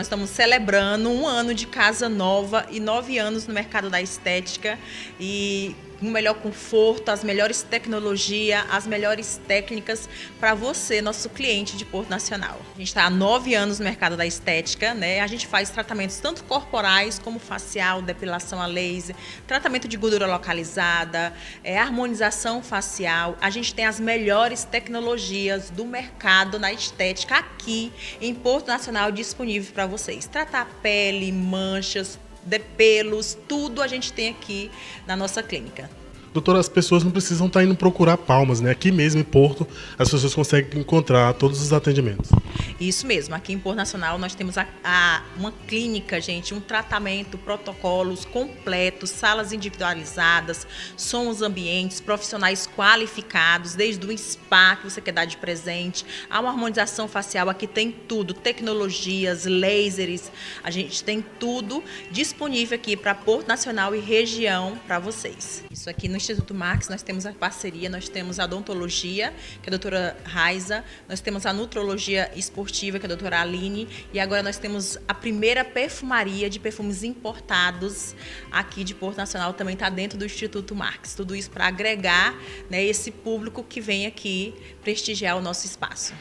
nós estamos celebrando um ano de casa nova e nove anos no mercado da estética. E o melhor conforto, as melhores tecnologias, as melhores técnicas para você, nosso cliente de Porto Nacional. A gente está há nove anos no mercado da estética, né? A gente faz tratamentos tanto corporais como facial, depilação a laser, tratamento de gordura localizada, é, harmonização facial. A gente tem as melhores tecnologias do mercado na estética aqui em Porto Nacional disponível para vocês. Tratar pele, manchas, de pelos, tudo a gente tem aqui na nossa clínica. Doutora, as pessoas não precisam estar indo procurar palmas, né? Aqui mesmo em Porto, as pessoas conseguem encontrar todos os atendimentos. Isso mesmo. Aqui em Porto Nacional nós temos a, a, uma clínica, gente, um tratamento, protocolos completos, salas individualizadas, sons ambientes, profissionais qualificados, desde o spa que você quer dar de presente, a uma harmonização facial. Aqui tem tudo, tecnologias, lasers, a gente tem tudo disponível aqui para Porto Nacional e região para vocês. Isso aqui no Instituto Marx nós temos a parceria, nós temos a odontologia, que é a doutora Raiza, nós temos a nutrologia esportiva, que é a doutora Aline, e agora nós temos a primeira perfumaria de perfumes importados aqui de Porto Nacional, também está dentro do Instituto Marx. Tudo isso para agregar né, esse público que vem aqui prestigiar o nosso espaço.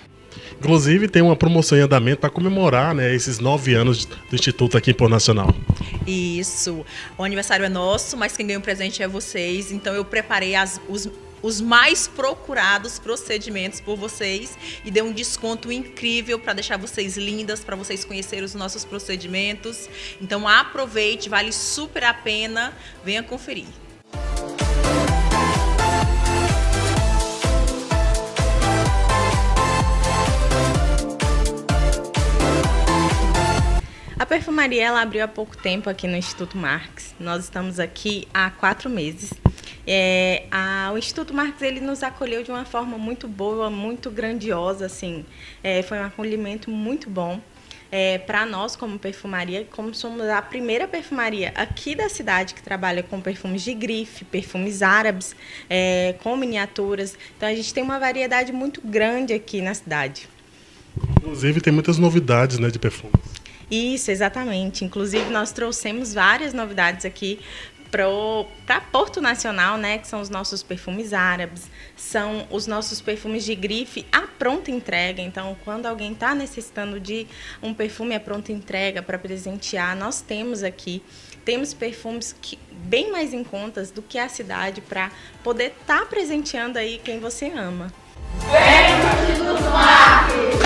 Inclusive tem uma promoção em andamento para comemorar né, esses nove anos do Instituto aqui em Porto Nacional. Isso. O aniversário é nosso, mas quem ganha o presente é vocês. Então eu preparei as, os, os mais procurados procedimentos por vocês e dei um desconto incrível para deixar vocês lindas, para vocês conhecerem os nossos procedimentos. Então aproveite, vale super a pena. Venha conferir. perfumaria ela abriu há pouco tempo aqui no Instituto Marx. Nós estamos aqui há quatro meses. É, a, o Instituto Marx ele nos acolheu de uma forma muito boa, muito grandiosa, assim. É, foi um acolhimento muito bom. É, para nós, como perfumaria, como somos a primeira perfumaria aqui da cidade que trabalha com perfumes de grife, perfumes árabes, é, com miniaturas. Então, a gente tem uma variedade muito grande aqui na cidade. Inclusive, tem muitas novidades né, de perfumes. Isso, exatamente. Inclusive, nós trouxemos várias novidades aqui para Porto Nacional, né, que são os nossos perfumes árabes, são os nossos perfumes de grife à pronta entrega. Então, quando alguém está necessitando de um perfume à pronta entrega para presentear, nós temos aqui. Temos perfumes que, bem mais em contas do que a cidade para poder estar tá presenteando aí quem você ama. Vem,